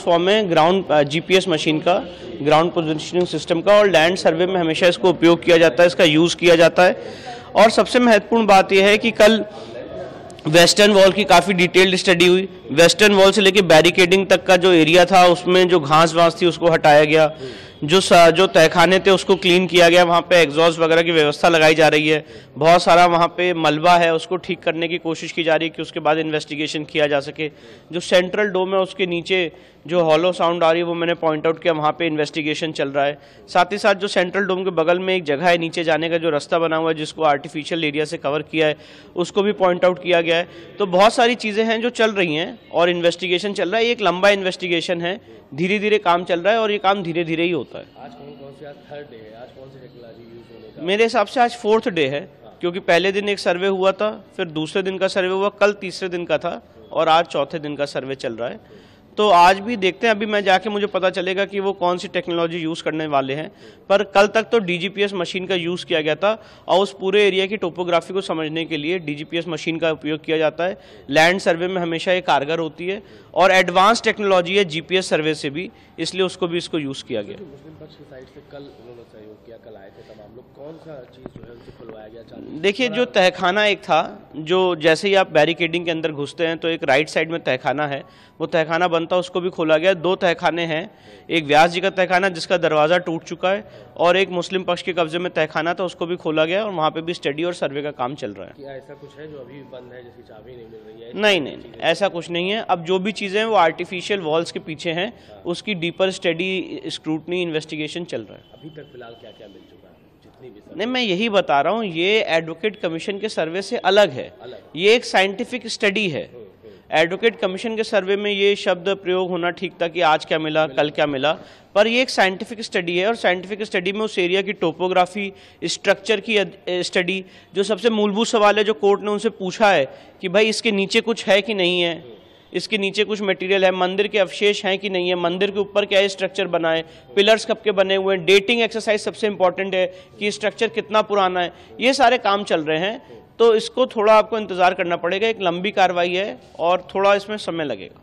Form में ground GPS machine का, ground positioning system का और लैंड सर्वे में हमेशा इसको उपयोग किया जाता है, इसका यूज़ किया जाता है। और सबसे महत्वपूर्ण बात यह है कि कल वेस्टर्न वॉल की काफ़ी डिटेल्ड स्टडी हुई। वेस्टर्न वॉल से लेके बैरिकेडिंग तक का जो एरिया था, उसमें जो घास वास थी, उसको हटाया गया। जो जो तहखाने थे, उसको क्लीन किया गया। वहाँ पे एग्जॉस्ट वगैरह की व्यवस्था लगाई जा रही है। बहुत सारा वहाँ पे मलबा है, उसको ठीक करने की कोशिश की जा रही है कि उसके बाद इन्वेस्टिगेशन किया जा सके। जो सेंट्रल डोम है, उसके नीचे जो हॉलो साउंड आ रही है, वो मैंने पॉइंट आउट किया। वहाँ पे इन्वेस्टिगेशन चल रहा है। साथ ही साथ जो सेंट्रल डोम के बगल में एक जगह है, नीचे जाने का जो रास्ता बना हुआ है, जिसको आर्टिफिशियल एरिया से कवर किया है, उसको भी पॉइंट आउट किया गया। है। तो बहुत सारी चीज़ें हैं जो चल रही हैं और इन्वेस्टिगेशन चल रहा है। एक लंबा इन्वेस्टिगेशन है। धीरे धीरे काम चल रहा है और ये काम धीरे धीरे ही होता है। आज कौन कौन सी आज थर्ड डे है? आज कौन सी टेक्नोलॉजी यूज़ होने का मेरे हिसाब से आज फोर्थ डे है क्योंकि पहले दिन एक सर्वे हुआ था फिर दूसरे दिन का सर्वे हुआ कल तीसरे दिन का था और आज चौथे दिन का सर्वे चल रहा है। तो आज भी देखते हैं अभी मैं जाके मुझे पता चलेगा कि वो कौन सी टेक्नोलॉजी यूज़ करने वाले हैं। पर कल तक तो डीजीपीएस मशीन का यूज़ किया गया था और उस पूरे एरिया की टोपोग्राफी को समझने के लिए डीजीपीएस मशीन का उपयोग किया जाता है। लैंड सर्वे में हमेशा ये कारगर होती है और एडवांस टेक्नोलॉजी है जीपीएस सर्वे से भी इसलिए उसको भी इसको यूज़ किया गया। देखिए जो तहखाना एक था जो जैसे ही आप बैरिकेडिंग के अंदर घुसते हैं तो एक राइट साइड में तहखाना है। वो तहखाना बनता है उसको भी खोला गया। दो तहखाने हैं। एक व्यास जी का तहखाना जिसका दरवाज़ा टूट चुका है और एक मुस्लिम पक्ष के कब्जे में तहखाना था उसको भी खोला गया और वहाँ पे भी स्टडी और सर्वे का काम चल रहा है। क्या ऐसा कुछ है जो अभी बंद है जिसकी चाबी नहीं मिल रही है? नहीं नहीं नहीं ऐसा कुछ नहीं है। अब जो भी चीज़ें हैं वो आर्टिफिशियल वॉल्स के पीछे हैं। उसकी डीपर स्टडी स्क्रूटनी इन्वेस्टिगेशन चल रहा है। अभी तक फ़िलहाल क्या क्या मिल चुका है? नहीं मैं यही बता रहा हूँ ये एडवोकेट कमीशन के सर्वे से अलग है। ये एक साइंटिफिक स्टडी है। एडवोकेट कमीशन के सर्वे में ये शब्द प्रयोग होना ठीक था कि आज क्या मिला कल क्या मिला पर ये एक साइंटिफिक स्टडी है और साइंटिफिक स्टडी में उस एरिया की टोपोग्राफी स्ट्रक्चर की स्टडी जो सबसे मूलभूत सवाल है जो कोर्ट ने उनसे पूछा है कि भाई इसके नीचे कुछ है कि नहीं है इसके नीचे कुछ मटेरियल है मंदिर के अवशेष हैं कि नहीं है मंदिर के ऊपर क्या स्ट्रक्चर बना है पिलर्स कब के बने हुए हैं डेटिंग एक्सरसाइज सबसे इंपॉर्टेंट है कि स्ट्रक्चर कितना पुराना है ये सारे काम चल रहे हैं तो इसको थोड़ा आपको इंतज़ार करना पड़ेगा एक लंबी कार्रवाई है और थोड़ा इसमें समय लगेगा।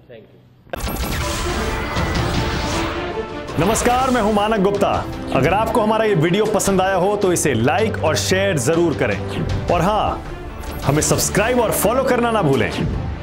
नमस्कार मैं हूँ मानक गुप्ता। अगर आपको हमारा ये वीडियो पसंद आया हो तो इसे लाइक और शेयर ज़रूर करें। और हाँ हमें सब्सक्राइब और फॉलो करना ना भूलें।